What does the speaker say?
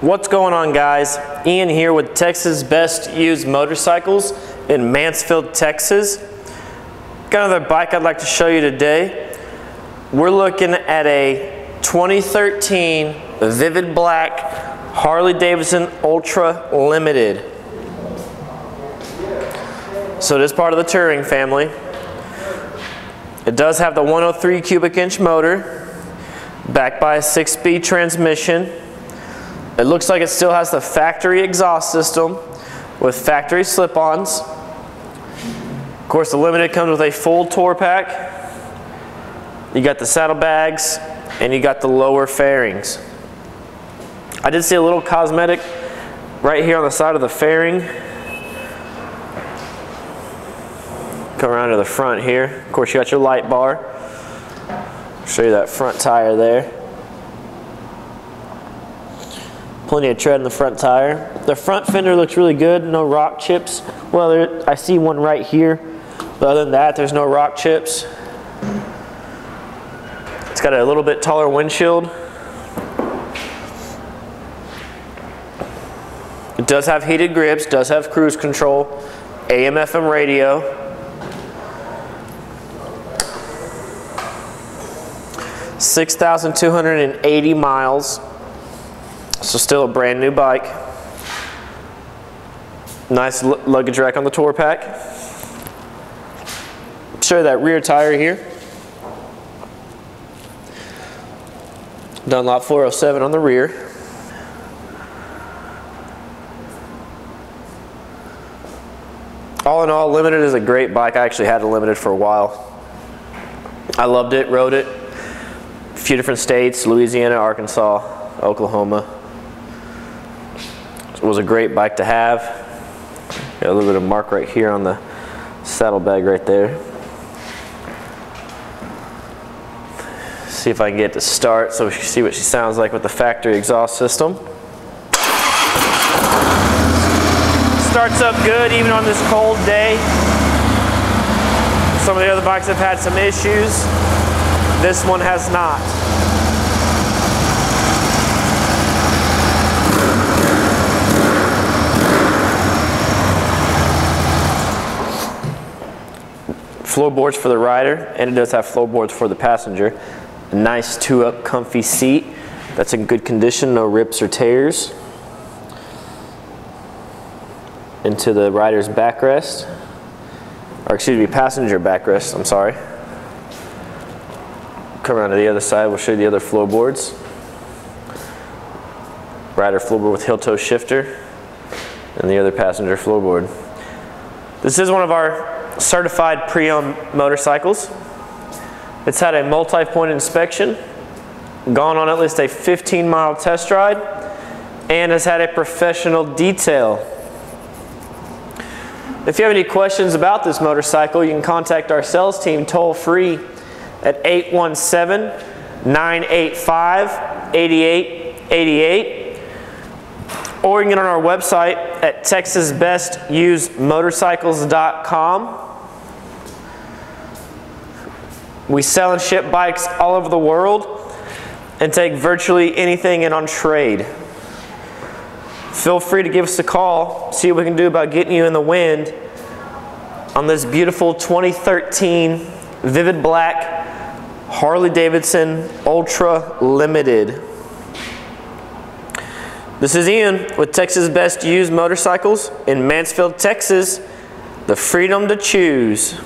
What's going on guys? Ian here with Texas Best Used Motorcycles in Mansfield, Texas. Got another bike I'd like to show you today. We're looking at a 2013 Vivid Black Harley Davidson Ultra Limited. So this part of the Touring family. It does have the 103 cubic inch motor, backed by a six-speed transmission. It looks like it still has the factory exhaust system with factory slip-ons. Of course, the Limited comes with a full tour pack. You got the saddlebags and you got the lower fairings. I did see a little cosmetic right here on the side of the fairing. Come around to the front here. Of course, you got your light bar. Show you that front tire there. Plenty of tread in the front tire. The front fender looks really good, no rock chips. Well, there, I see one right here, but other than that, there's no rock chips. It's got a little bit taller windshield. It does have heated grips, does have cruise control, AM FM radio. Six thousand two hundred and eighty miles. So still a brand new bike. Nice luggage rack on the tour pack. Show that rear tire here. Dunlop 407 on the rear. All in all, Limited is a great bike. I actually had a Limited for a while. I loved it, rode it. A few different states, Louisiana, Arkansas, Oklahoma. Was a great bike to have. Got a little bit of mark right here on the saddlebag right there. See if I can get to start so we can see what she sounds like with the factory exhaust system. Starts up good even on this cold day. Some of the other bikes have had some issues. This one has not. Floorboards for the rider and it does have floorboards for the passenger. A nice two-up comfy seat that's in good condition, no rips or tears. Into the rider's backrest, or excuse me, passenger backrest, I'm sorry. Come around to the other side, we'll show you the other floorboards. Rider floorboard with heel toe shifter and the other passenger floorboard. This is one of our certified pre-owned motorcycles. It's had a multi-point inspection, gone on at least a 15 mile test ride, and has had a professional detail. If you have any questions about this motorcycle, you can contact our sales team toll free at 817-985-8888 or you can get on our website at texasbestusedmotorcycles.com. We sell and ship bikes all over the world and take virtually anything in on trade. Feel free to give us a call, see what we can do about getting you in the wind on this beautiful 2013 Vivid Black Harley Davidson Ultra Limited. This is Ian with Texas Best Used Motorcycles in Mansfield, Texas. The freedom to choose.